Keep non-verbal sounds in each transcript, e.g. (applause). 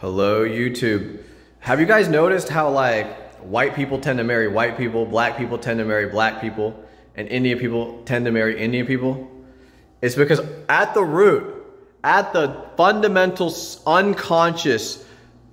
Hello, YouTube. Have you guys noticed how like white people tend to marry white people, black people tend to marry black people, and Indian people tend to marry Indian people? It's because at the root, at the fundamental, unconscious,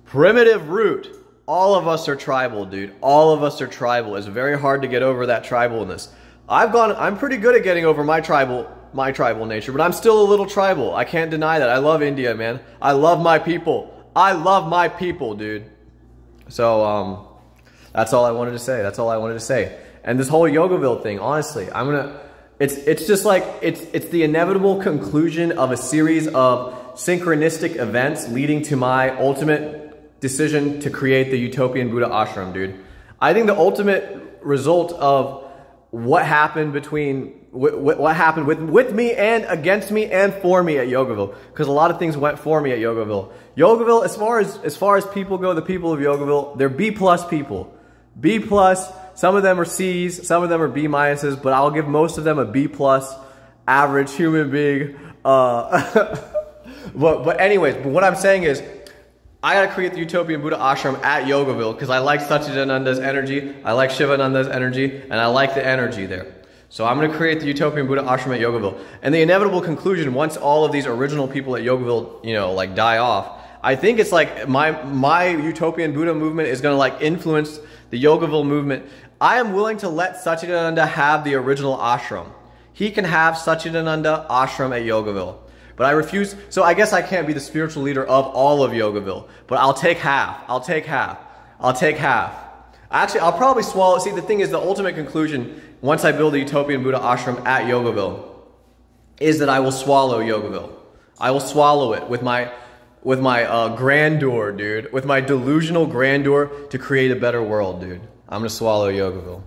primitive root, all of us are tribal, dude. All of us are tribal. It's very hard to get over that tribalness. I've gone, I'm pretty good at getting over my tribal, my tribal nature, but I'm still a little tribal. I can't deny that. I love India, man. I love my people. I love my people, dude. So, um, that's all I wanted to say. That's all I wanted to say. And this whole Yogaville thing, honestly, I'm gonna, it's, it's just like, it's, it's the inevitable conclusion of a series of synchronistic events leading to my ultimate decision to create the Utopian Buddha Ashram, dude. I think the ultimate result of what happened between what happened with, with me and against me and for me at Yogaville. Because a lot of things went for me at Yogaville. Yogaville, as far as, as far as people go, the people of Yogaville, they're B plus people. B plus, some of them are C's, some of them are B minuses, but I'll give most of them a B plus average human being. Uh, (laughs) but, but anyways, but what I'm saying is, I gotta create the Utopian Buddha Ashram at Yogaville because I like Satchidananda's energy, I like Shivananda's energy, and I like the energy there. So I'm to create the Utopian Buddha ashram at Yogaville. And the inevitable conclusion, once all of these original people at Yogaville, you know, like die off, I think it's like my, my Utopian Buddha movement is to like influence the Yogaville movement. I am willing to let Satchidananda have the original ashram. He can have Satchidananda ashram at Yogaville. But I refuse, so I guess I can't be the spiritual leader of all of Yogaville, but I'll take half. I'll take half. I'll take half. Actually, I'll probably swallow, see the thing is the ultimate conclusion once I build a Utopian Buddha ashram at Yogaville, is that I will swallow Yogaville. I will swallow it with my with my uh, grandeur, dude, with my delusional grandeur to create a better world, dude. I'm gonna swallow Yogaville.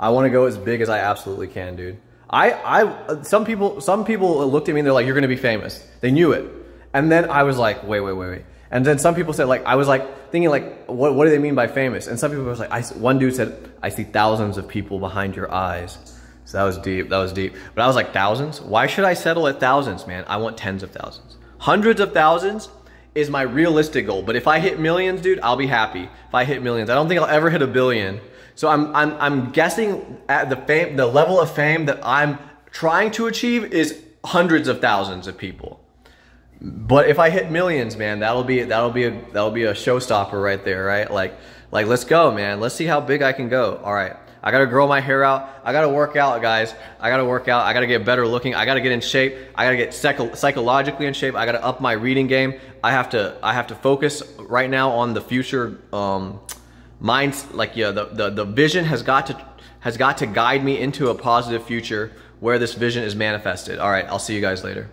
I want to go as big as I absolutely can, dude. I, I, some people, some people looked at me and they're like, "You're gonna be famous." They knew it, and then I was like, "Wait, wait, wait, wait." And then some people said like, I was like thinking like, what, what do they mean by famous? And some people was like, I, one dude said, I see thousands of people behind your eyes. So that was deep, that was deep. But I was like, thousands? Why should I settle at thousands, man? I want tens of thousands. Hundreds of thousands is my realistic goal. But if I hit millions, dude, I'll be happy. If I hit millions, I don't think I'll ever hit a billion. So I'm, I'm, I'm guessing at the fame, the level of fame that I'm trying to achieve is hundreds of thousands of people. But if I hit millions, man, that'll be that'll be a that'll be a showstopper right there, right? Like like let's go, man. Let's see how big I can go. All right. I gotta grow my hair out. I gotta work out, guys. I gotta work out. I gotta get better looking. I gotta get in shape. I gotta get psych psychologically in shape. I gotta up my reading game. I have to I have to focus right now on the future um, minds. Like yeah, the, the the vision has got to has got to guide me into a positive future where this vision is manifested. All right, I'll see you guys later.